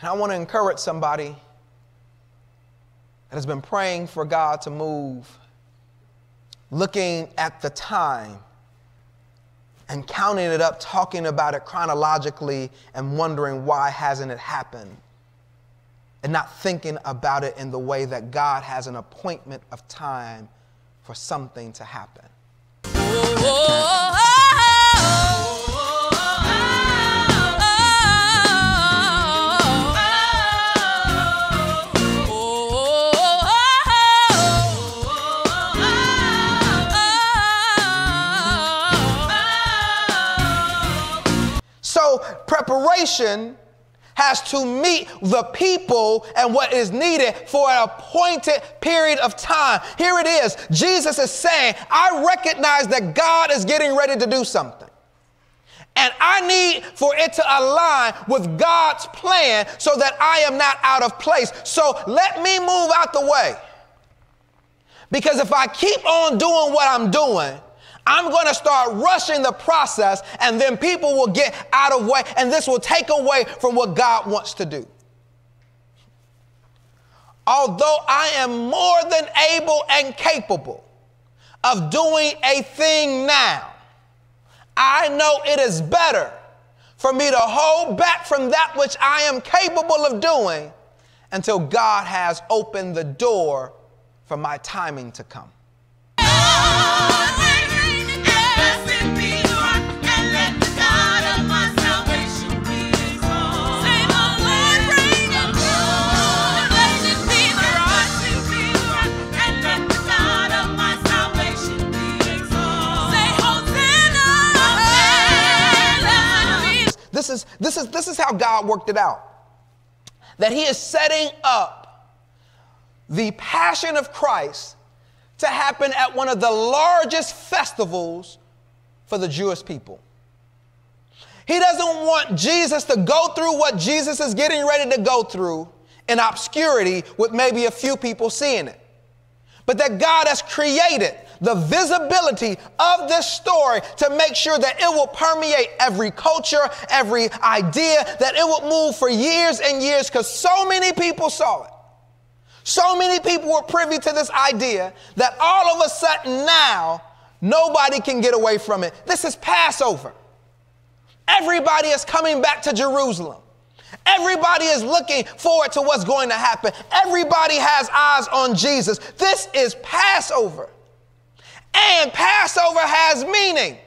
And I want to encourage somebody that has been praying for God to move, looking at the time and counting it up, talking about it chronologically and wondering why hasn't it happened? And not thinking about it in the way that God has an appointment of time for something to happen. Preparation has to meet the people and what is needed for an appointed period of time. Here it is. Jesus is saying, I recognize that God is getting ready to do something. And I need for it to align with God's plan so that I am not out of place. So let me move out the way. Because if I keep on doing what I'm doing, I'm going to start rushing the process, and then people will get out of way, and this will take away from what God wants to do. Although I am more than able and capable of doing a thing now, I know it is better for me to hold back from that which I am capable of doing until God has opened the door for my timing to come. This is, this, is, this is how God worked it out. That He is setting up the passion of Christ to happen at one of the largest festivals for the Jewish people. He doesn't want Jesus to go through what Jesus is getting ready to go through in obscurity with maybe a few people seeing it. But that God has created the visibility of this story to make sure that it will permeate every culture, every idea, that it will move for years and years because so many people saw it. So many people were privy to this idea that all of a sudden now nobody can get away from it. This is Passover. Everybody is coming back to Jerusalem. Everybody is looking forward to what's going to happen. Everybody has eyes on Jesus. This is Passover. And Passover has meaning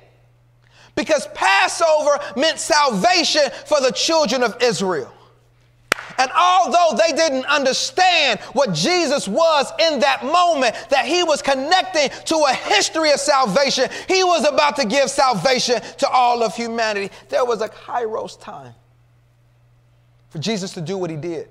because Passover meant salvation for the children of Israel. And although they didn't understand what Jesus was in that moment, that he was connecting to a history of salvation, he was about to give salvation to all of humanity. There was a kairos time for Jesus to do what he did.